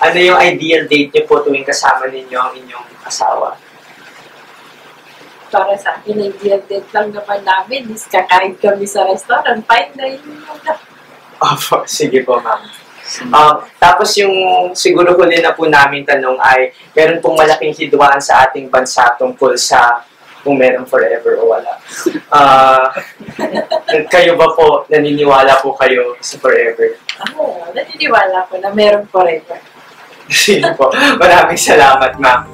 Ano yung ideal date niyo po tuwing kasama ninyo ang inyong asawa? Para sa akin, ideal date lang naman namin is kakain kami sa restaurant. Fine dining lang. Opo, sige po ma'am. Um, tapos yung siguro huli na po namin tanong ay, meron pong malaking hidwaan sa ating bansa tungkol sa kung meron forever o wala. Ah, kayo ba po, naniniwala po kayo sa forever? Oo, naniniwala ko na meron forever. Sige po. Maraming salamat, ma'am.